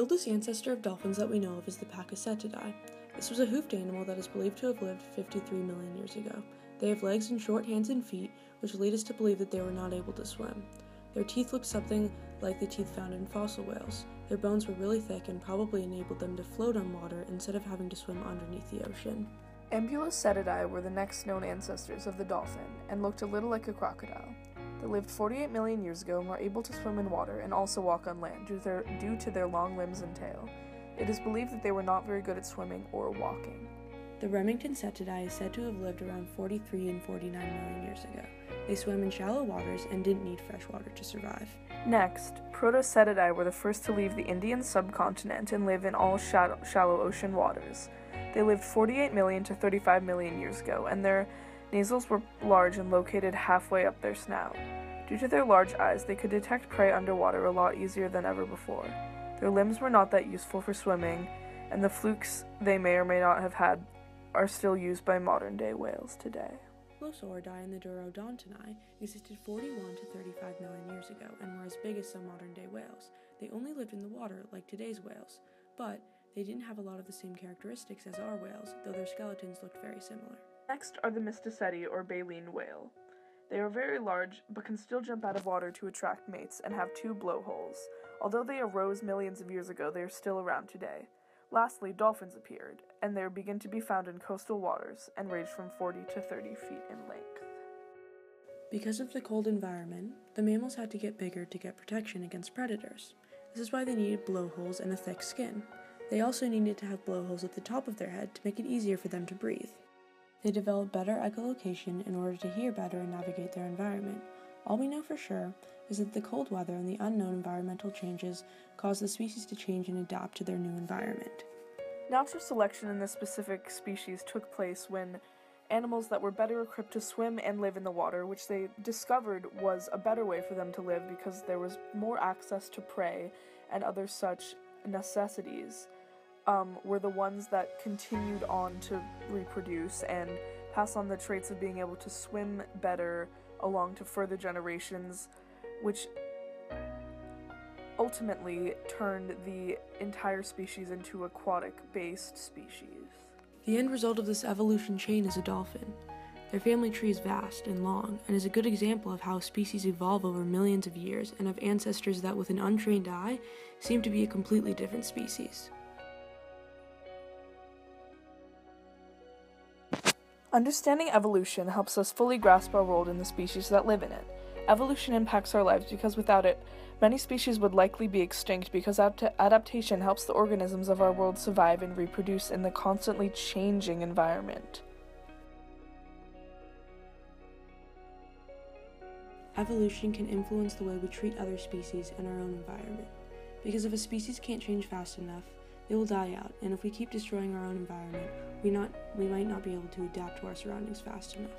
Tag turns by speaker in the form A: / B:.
A: oldest ancestor of dolphins that we know of is the Pakicetidae. This was a hoofed animal that is believed to have lived 53 million years ago. They have legs and short hands and feet, which lead us to believe that they were not able to swim. Their teeth look something like the teeth found in fossil whales. Their bones were really thick and probably enabled them to float on water instead of having to swim underneath the ocean.
B: Ambulocetidae were the next known ancestors of the dolphin and looked a little like a crocodile. They lived 48 million years ago and were able to swim in water and also walk on land due to, their, due to their long limbs and tail. It is believed that they were not very good at swimming or walking.
A: The Remingtonocetidae is said to have lived around 43 and 49 million years ago. They swam in shallow waters and didn't need fresh water to survive.
B: Next, Protocetidae were the first to leave the Indian subcontinent and live in all shallow, shallow ocean waters. They lived 48 million to 35 million years ago, and their nasals were large and located halfway up their snout. Due to their large eyes, they could detect prey underwater a lot easier than ever before. Their limbs were not that useful for swimming, and the flukes they may or may not have had are still used by modern day whales today.
A: Glossoridae and the Dorudontinae existed 41 to 35 million years ago and were as big as some modern day whales. They only lived in the water, like today's whales, but they didn't have a lot of the same characteristics as our whales, though their skeletons looked very similar.
B: Next are the Mysticeti or baleen whale. They are very large, but can still jump out of water to attract mates and have two blowholes. Although they arose millions of years ago, they are still around today. Lastly, dolphins appeared, and they begin to be found in coastal waters and range from 40 to 30 feet in length.
A: Because of the cold environment, the mammals had to get bigger to get protection against predators. This is why they needed blowholes and a thick skin. They also needed to have blowholes at the top of their head to make it easier for them to breathe. They develop better echolocation in order to hear better and navigate their environment. All we know for sure is that the cold weather and the unknown environmental changes cause the species to change and adapt to their new environment.
B: Natural selection in this specific species took place when animals that were better equipped to swim and live in the water, which they discovered was a better way for them to live because there was more access to prey and other such necessities, um, were the ones that continued on to reproduce and pass on the traits of being able to swim better along to further generations, which ultimately turned the entire species into aquatic based species.
A: The end result of this evolution chain is a dolphin. Their family tree is vast and long and is a good example of how species evolve over millions of years and of ancestors that, with an untrained eye, seem to be a completely different species.
B: Understanding evolution helps us fully grasp our role in the species that live in it. Evolution impacts our lives because without it, many species would likely be extinct because adaptation helps the organisms of our world survive and reproduce in the constantly changing environment.
A: Evolution can influence the way we treat other species and our own environment. Because if a species can't change fast enough, they will die out, and if we keep destroying our own environment, we, not, we might not be able to adapt to our surroundings fast enough.